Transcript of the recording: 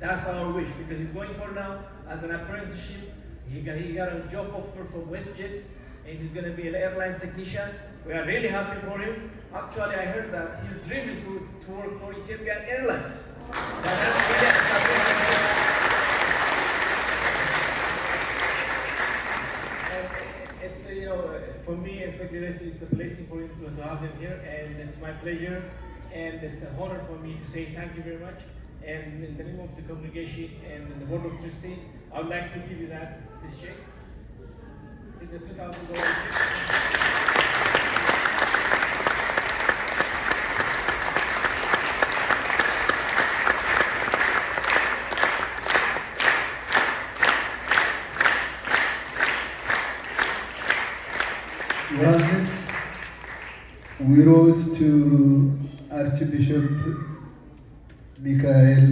That's our wish because he's going for now as an apprenticeship. He got, he got a job offer from WestJet and he's going to be an airlines technician. We are really happy for him. Actually, I heard that his dream is to, to work for Ethiopian Airlines. And it's you know for me it's a great it's a blessing for him to, to have him here and it's my pleasure and it's an honor for me to say thank you very much and in the name of the congregation and the board of trustees I would like to give you that this check. It's a two thousand dollars we wrote to Archbishop Micael